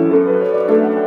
Música